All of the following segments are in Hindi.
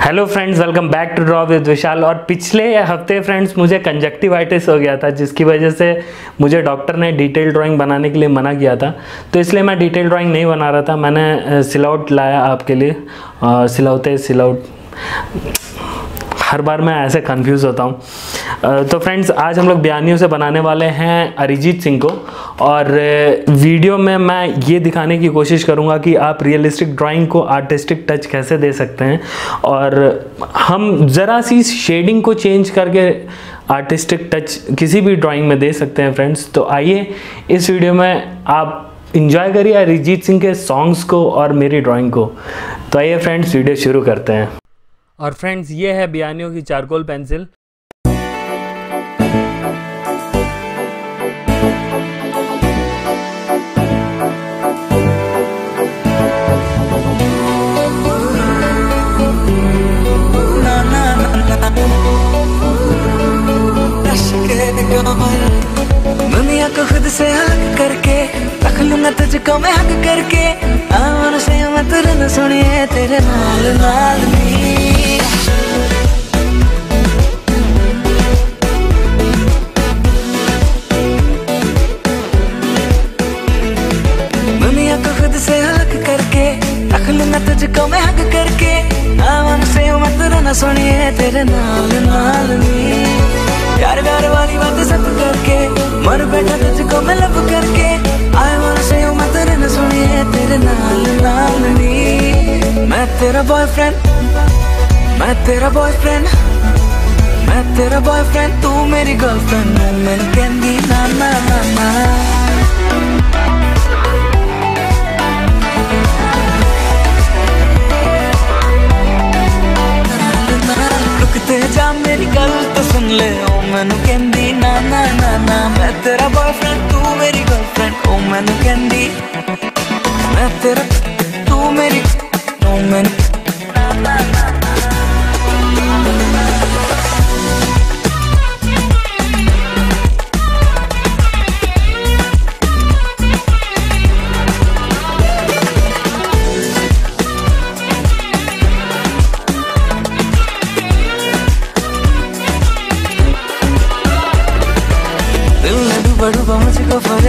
Hello friends welcome back to draw with Vishal और पिछले हफ़्ते फ्रेंड्स मुझे कंजक्टिवाइटिस हो गया था, जिसकी वजह से मुझे डॉक्टर ने डिटेल ड्राइंग बनाने के लिए मना किया था। तो इसलिए मैं डिटेल ड्राइंग नहीं बना रहा था, मैंने सिलाउट लाया आपके लिए। सिलाउते सिलाउट हर बार मैं ऐसे कंफ्यूज होता हूँ। तो फ्रेंड्स आज हम लोग बयानियों से बनाने वाले हैं अरिजीत सिंह को। और वीडियो में मैं ये दिखाने की कोशिश करूँगा कि आप रियलिस्टिक ड्राइंग को आर्टिस्टिक टच कैसे दे सकते हैं। और हम ज़रा सी शेडिंग को चेंज करके आर्टिस्टिक टच किसी भी ड्राइंग में दे सकते हैं फ्रेंड्स तो आइए इस वीडियो में आप इंजॉय करिए अरिजीत सिंह के सॉन्ग्स को और मेरी ड्राइंग को। तो आइए फ्रेंड्स वीडियो शुरू करते हैं। और फ्रेंड्स ये है बयानियों की चारकोल पेंसिल से हक करके, रख लूँगा तुझको, मैं हक करके। आवन से मैं तेरे न सुनिए तेरे नाल नाल दुनिया को खुद से करके, रख लूँगा तुझको, मैं हक करके। आवन से मैं तेरे न सुनिए तेरे नाल नाल नी। प्यार प्यार वाली बातें सब करके, मर बैठा तुझको मैं करके आए मन से मैं तेरे न सुनिए तेरे नाल नाल नी। मैं तेरा बॉयफ्रेंड मैं तेरा बॉयफ्रेंड मैं तेरा बॉयफ्रेंड तू मेरी गर्लफ्रेंड मैं कहंदी ना ना ना ना। रुकते जा, मेरी गल तो सुन ले, ओ, मैनू कहंदी ना ना मैं तेरा बॉयफ्रेंड तू मेरी गर्लफ्रेंड ओ मैनू कैंडी मैं तेरा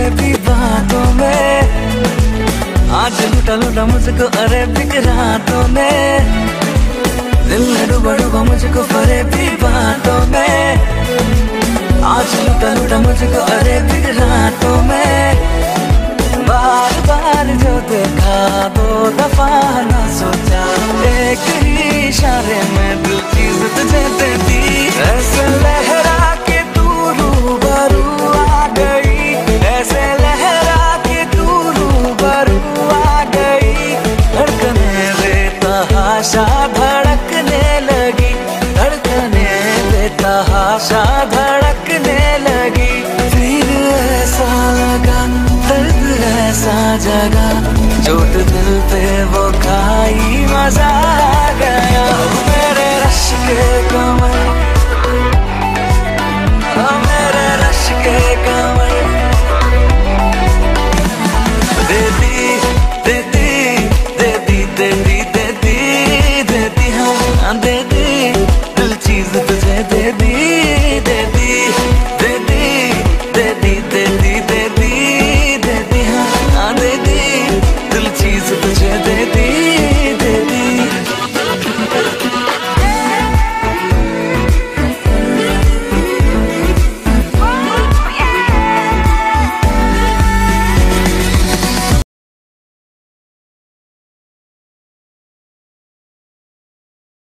फरेबी बातों में। आज लूटा लूटा मुझको रहा रातों में। दिल में डूबा डूबा मुझको भी बातों में। आज लूटा लूटा मुझको, अरे रातों में। बेतहाशा भड़कने लगी धड़कने बेतहाशा भड़कने लगी। फिर ऐसा लगा दर्द ऐसा जगा